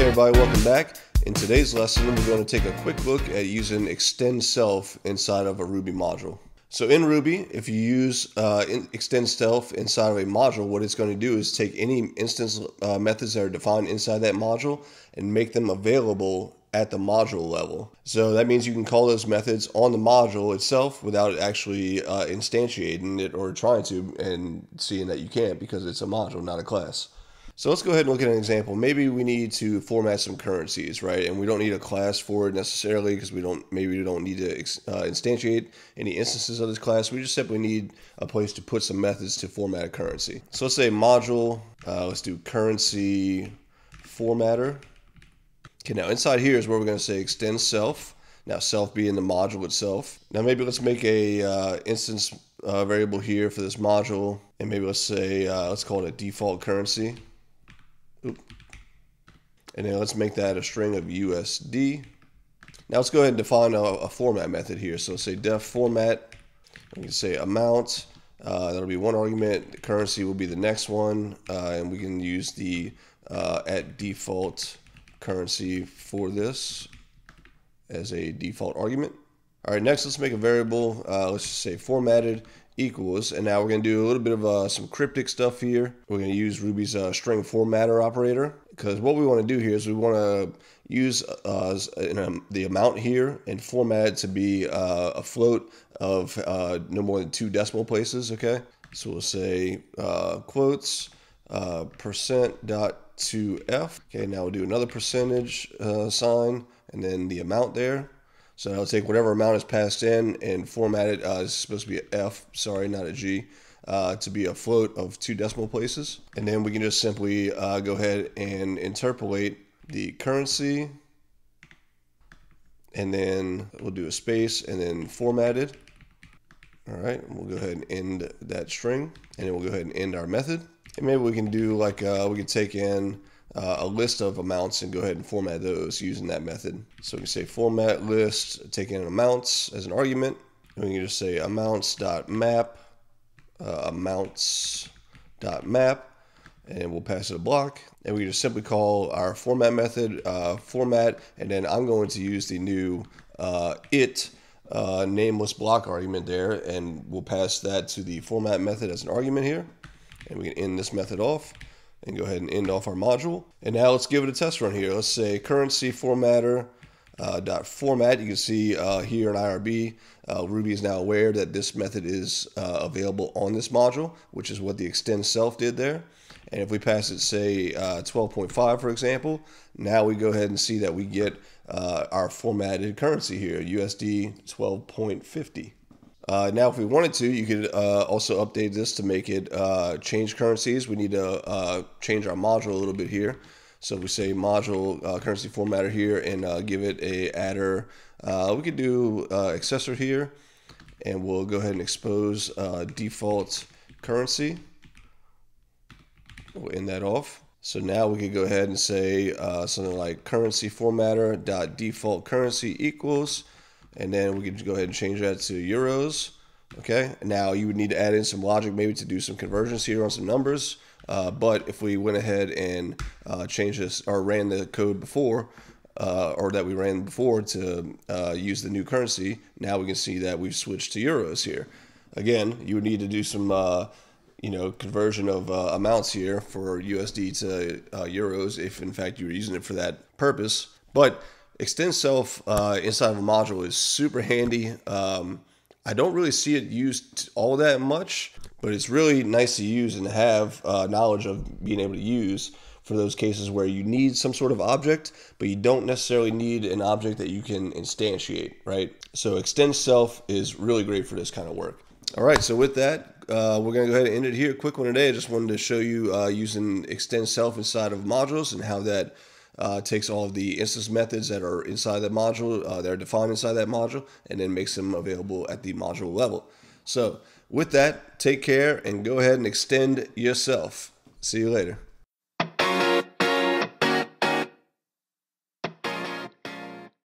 Hey everybody, welcome back. In today's lesson, we're going to take a quick look at using extend self inside of a Ruby module. So in Ruby, if you use uh, extend self inside of a module, what it's going to do is take any instance uh, methods that are defined inside that module and make them available at the module level. So that means you can call those methods on the module itself without actually uh, instantiating it or trying to and seeing that you can't because it's a module, not a class. So let's go ahead and look at an example. Maybe we need to format some currencies, right? And we don't need a class for it necessarily because we don't maybe we don't need to uh, instantiate any instances of this class. We just simply need a place to put some methods to format a currency. So let's say module. Uh, let's do currency formatter. Okay, now inside here is where we're going to say extend self. Now self being the module itself. Now maybe let's make a uh, instance uh, variable here for this module, and maybe let's say uh, let's call it a default currency. Oop. And then let's make that a string of USD. Now let's go ahead and define a, a format method here. So say def format, we can say amount, uh, that'll be one argument, the currency will be the next one, uh, and we can use the uh, at default currency for this as a default argument. All right, next let's make a variable, uh, let's just say formatted equals, and now we're going to do a little bit of uh, some cryptic stuff here. We're going two use Ruby's uh, string formatter operator because what we want to do here is we want to use uh, um, the amount here and format it to be uh, a float of uh, no more than two decimal places, okay? So we'll say uh, quotes percent dot to F. Okay, now we'll do another percentage sign and then the amount there. So I'll take whatever amount is passed in and format it. Uh, it's supposed to be a F, sorry, not a G, uh, to be a float of two decimal places. And then we can just simply uh, go ahead and interpolate the currency. And then we'll do a space and then formatted. All right, we'll go ahead and end that string. And then we'll go ahead and end our method. And maybe we can do like, uh, we can take in uh, a list of amounts and go ahead and format those using that method. So we can say format list, take in amounts as an argument. And we can just say amounts.map, uh, amounts.map, and we'll pass it a block. And we just simply call our format method uh, format, and then I'm going to use the new uh, it uh, nameless block argument there, and we'll pass that to the format method as an argument here. And we can end this method off and go ahead and end off our module. And now let's give it a test run here. Let's say currency formatter uh, dot format. You can see uh, here in IRB, uh, Ruby is now aware that this method is uh, available on this module, which is what the extend self did there. And if we pass it, say, uh, 12.5, for example, now we go ahead and see that we get uh, our formatted currency here, USD 12.50. Uh, now, if we wanted to, you could uh, also update this to make it uh, change currencies. We need to uh, change our module a little bit here. So we say module uh, currency formatter here and uh, give it a adder. we could do accessor here and we'll go ahead and expose default currency. We'll end that off. So now we could go ahead and say something like currency formatter dot default currency equals and then we can go ahead and change that to euros. Okay, now you would need to add in some logic maybe to do some conversions here on some numbers. Uh, but if we went ahead and uh, changed this or ran the code before, uh, or that we ran before to uh, use the new currency, now we can see that we've switched to euros here. Again, you would need to do some, uh, you know, conversion of uh, amounts here for USD to euros if in fact you were using it for that purpose. But Extend Self uh, inside of a module is super handy. Um, I don't really see it used all that much, but it's really nice to use and have uh, knowledge of being able to use for those cases where you need some sort of object, but you don't necessarily need an object that you can instantiate, right? So extend self is really great for this kind of work. All right, so with that, uh, we're going to go ahead and end it here. Quick one today. I just wanted to show you uh, using extend self inside of modules and how that uh, takes all of the instance methods that are inside that module, uh, that are defined inside that module, and then makes them available at the module level. So with that, take care and go ahead and extend yourself. See you later.